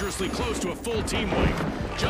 dangerously close to a full team wipe.